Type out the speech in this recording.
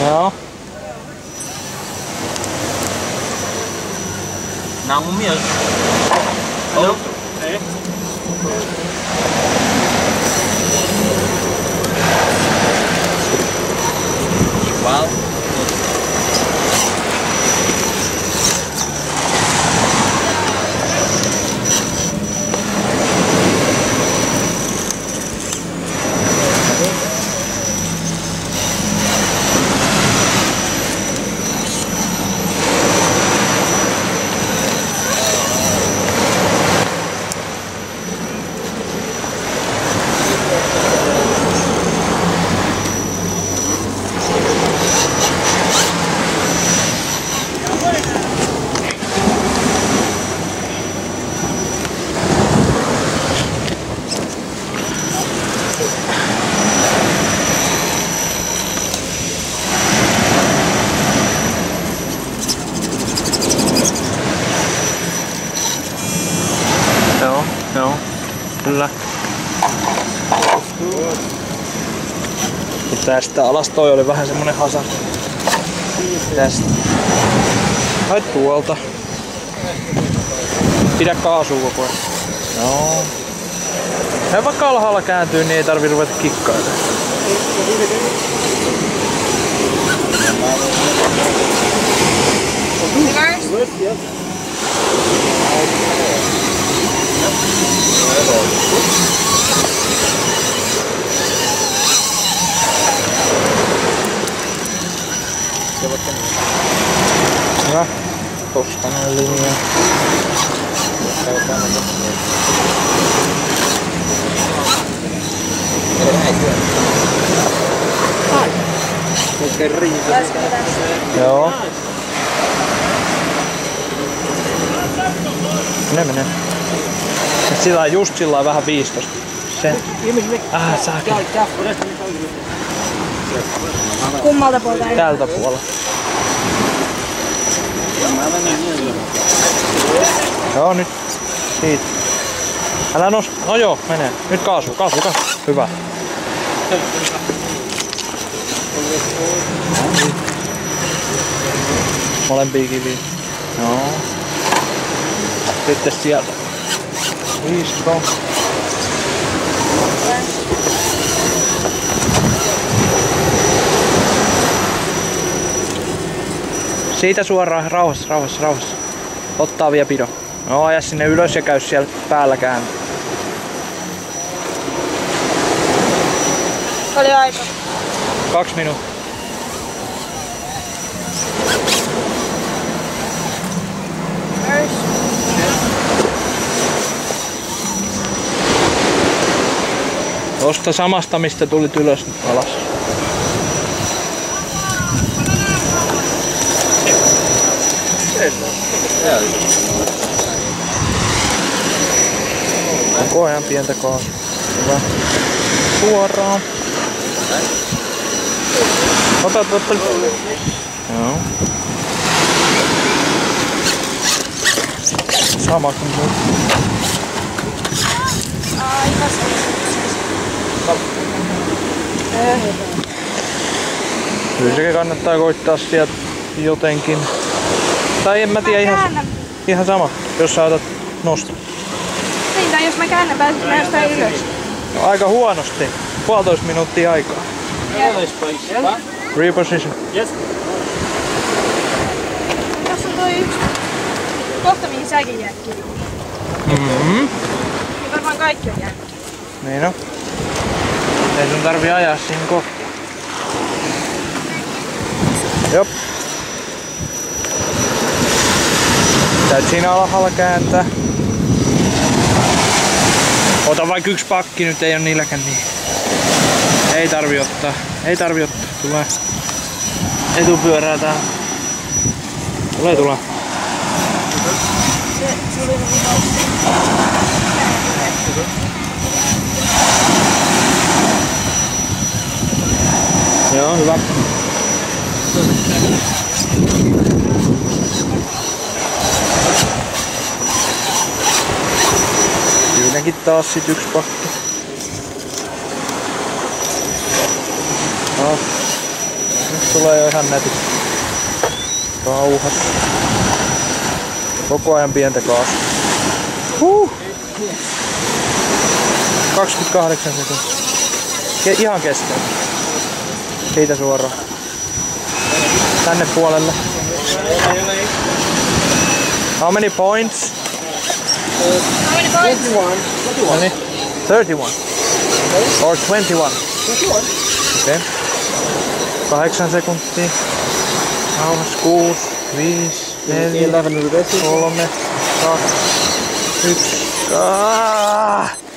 nào không? Nóng miệng. Đúng. Đấy. Kyllä. Ja tästä alas toi oli vähän semmonen hasard. Tästä. Ai tuolta. Pidä kaasua koko ajan. Joo. Ja vaikka alhaalla kääntyy, niin ei tarvi ruveta kikkailemaan. Hyvä. Tosta noin linja. Joo. Mene mene. Et Sillä on just sillä vähän 15. Se. Ah, saakka. Kummalta puolta ei? Tältä puolella. Joo, nyt. Siitä. Älä nos... No joo, menee. Nyt kaasu, kaasu, kaasu. Hyvä. Molempia kiviä. Joo. Sitten sieltä. Viisto. Siitä suoraan, rauhassa, rauhassa, rauhassa. Ottaa vielä pido. No aja sinne ylös ja käy siellä päälläkään. Oli aika. Kaksi minuuttia. Tosta samasta, mistä tulit ylös alas. Koko ajan pientä. Hyvä. Suoraan. Ota, ota. Joo. Sama kuin. Aika Kyllä se kannattaa koittaa sieltä jotenkin. Tai en mä tiedä ihan, Käännän. ihan sama, jos sä otat nosto. Niin, tai jos mä käännän pääsen mä jostain ylös. No, aika huonosti. Puolitoista minuuttia aikaa. Reposition. Tässä on toi yksi kohta, mihin säkin jäät kiinni. Mm-hmm. Niin varmaan kaikki on jäänyt. Niin on. Ei sun tarvi ajaa siinä kohta. Jop. Täytyy siinä alhaalla kääntää. Ota vaikka yksi pakki, nyt ei oo niilläkään niin. Ei tarvi ottaa. Ei tarvi ottaa. Tulee etupyörää tää. Tulee niinku Joo, hyvä. Siinäkin taas sit yksi pakki. No. tulee jo ihan netistä. Rauhas. Koko ajan pientä kaasua. Huh. 28 sekuntia. Ke- ihan keskeltä. Siitä suoraan. Tänne puolelle. How many points? How many points? 21. 31. Okay. Or 21. 21. Okay. 28, 9, 6, 5, 4, 11 11 kolme, kaksi, yksi. Ah!